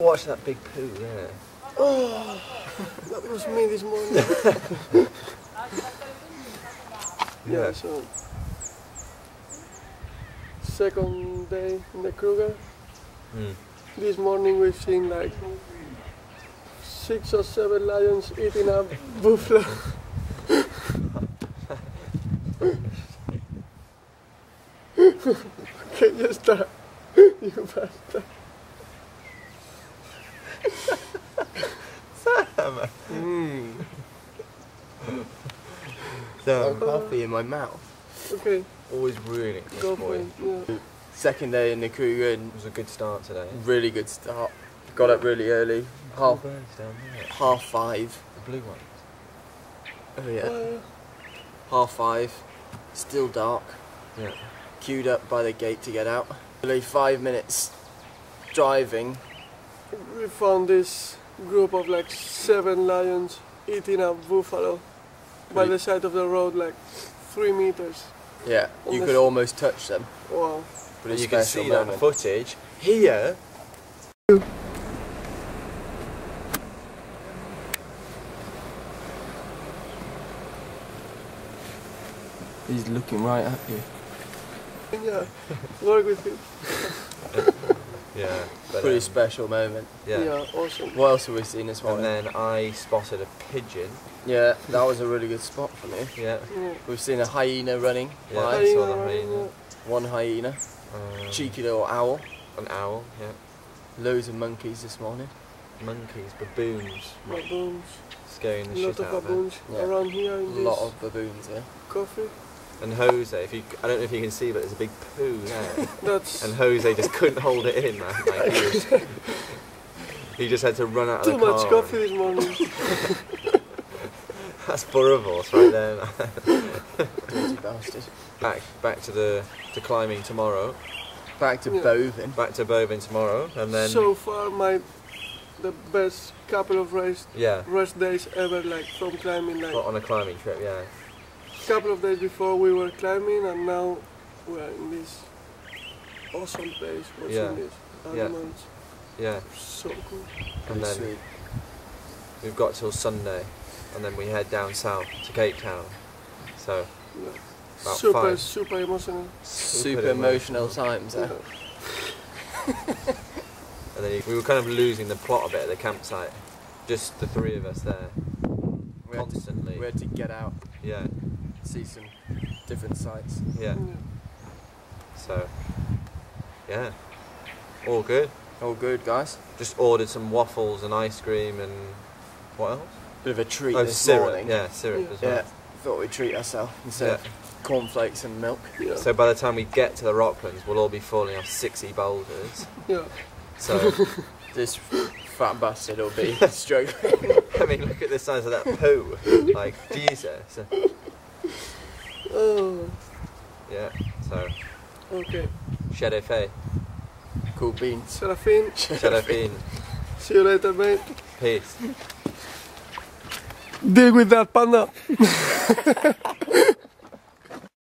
Watch that big poo there. Oh, that was me this morning. yeah, so second day in the Kruger. Mm. This morning we've seen like six or seven lions eating a buffalo. okay, just start. You bastard. Mmm. So coffee in my mouth. Okay, Always really good go for boy. it. Yeah. Second day in the Kruger and It was a good start today. really good start. Got up really early. Half birds half five. The blue ones. Oh yeah. Uh, Half five. Still dark. Yeah. Queued up by the gate to get out. Only five minutes driving. We found this group of like seven lions eating a buffalo by Really? the side of the road, like three meters. Yeah. You could almost touch them. Wow. But And you can special see moment. that footage here. He's looking right at you. Yeah, work with him. Yeah. But, Pretty um, special moment. Yeah. Yeah, awesome. What else have we seen this morning? And morning? then I spotted a pigeon. Yeah, that was a really good spot for me. Yeah. Yeah. We've seen a hyena running. Yeah. by, I saw the Hyena, hyena. hyena. One hyena. Um, Cheeky little owl. An owl. Yeah. Loads of monkeys this morning. Monkeys, baboons, Baboons. scaring the A lot shit of out of them. baboons Yeah. around here A in this lot of baboons here. coffee. And Jose, if you, I don't know if you can see, but there's a big poo there. That's and Jose just couldn't hold it in, man. Like he, was, he just had to run out of too the car. much coffee this morning. That's Burravos right there. man. Dirty bastard. back, back to the to climbing tomorrow. Back to Yeah. Boven. Back to Boven tomorrow, and then so far, my the best couple of rest yeah, rest days ever, like from climbing. Like on a climbing trip. Yeah, couple of days before we were climbing, and now we're in this awesome place. Watching Yeah. this Yeah. animals. yeah. So cool. And then sweet. we've got till Sunday, and then we head down south to Cape Town. So Yeah. About super, five. super emotional. Super Super emotional times. Yeah. Eh? and then we were kind of losing the plot a bit at the campsite. Just the three of us there, We had, to, constantly. we had to get out, Yeah, see some different sights. yeah. Yeah. So yeah, all good. All good, guys. Just ordered some waffles and ice cream and what else? Bit of a treat Oh, this syrup. morning. Yeah, syrup mm. as well. Yeah. Thought we'd treat ourselves instead Yeah. of cornflakes and milk. Yeah. So by the time we get to the Rocklands, we'll all be falling off 60 boulders. yeah. So, This fat bastard will be struggling. I mean, look at the size of that poo. Like, Jesus. Oh, Yeah, so, okay. Shadow Faye, cool beans. Serafin, Shadow Fiend, see you later, mate. peace. Deal with that, panda.